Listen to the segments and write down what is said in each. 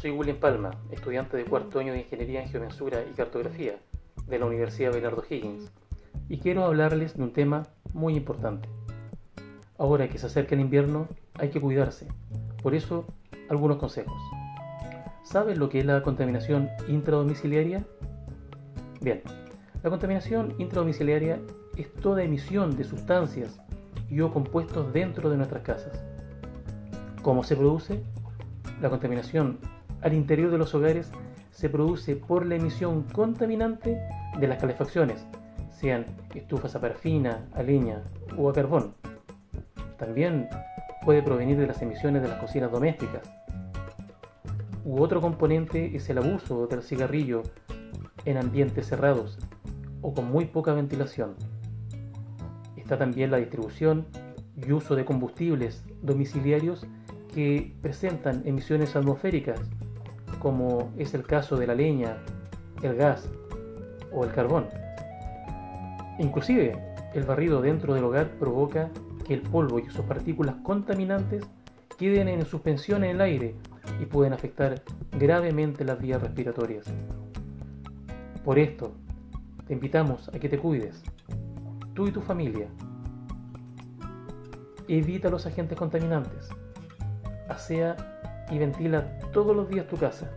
Soy William Palma, estudiante de cuarto año de Ingeniería en Geomensura y Cartografía de la Universidad Bernardo Higgins, y quiero hablarles de un tema muy importante. Ahora que se acerca el invierno, hay que cuidarse. Por eso, algunos consejos. ¿Saben lo que es la contaminación intradomiciliaria? Bien, la contaminación intradomiciliaria es toda emisión de sustancias y o compuestos dentro de nuestras casas. ¿Cómo se produce? La contaminación al interior de los hogares se produce por la emisión contaminante de las calefacciones, sean estufas a parafina, a leña o a carbón. También puede provenir de las emisiones de las cocinas domésticas. U otro componente es el abuso del cigarrillo en ambientes cerrados o con muy poca ventilación. Está también la distribución y uso de combustibles domiciliarios que presentan emisiones atmosféricas como es el caso de la leña, el gas o el carbón. Inclusive, el barrido dentro del hogar provoca que el polvo y sus partículas contaminantes queden en suspensión en el aire y pueden afectar gravemente las vías respiratorias. Por esto, te invitamos a que te cuides, tú y tu familia. Evita los agentes contaminantes. Asea y ventila todos los días tu casa.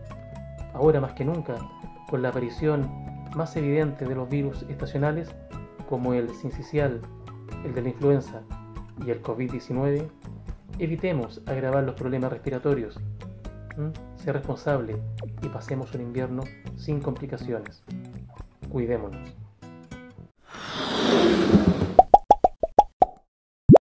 Ahora más que nunca, con la aparición más evidente de los virus estacionales como el sincicial, el de la influenza y el COVID-19, evitemos agravar los problemas respiratorios. Sé responsable y pasemos un invierno sin complicaciones. Cuidémonos.